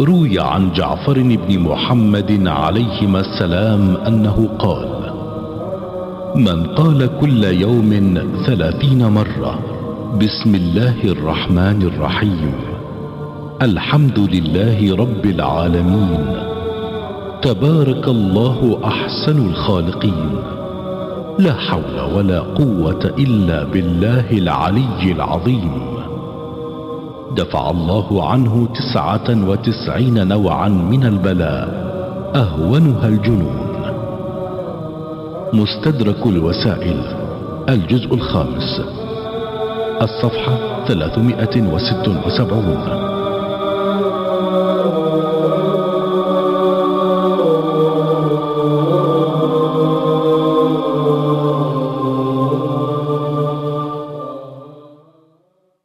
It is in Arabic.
روي عن جعفر بن محمد عليهما السلام أنه قال من قال كل يوم ثلاثين مرة بسم الله الرحمن الرحيم الحمد لله رب العالمين تبارك الله أحسن الخالقين لا حول ولا قوة إلا بالله العلي العظيم. دفع الله عنه تسعة وتسعين نوعا من البلاء أهونها الجنون. مستدرك الوسائل الجزء الخامس. الصفحة 376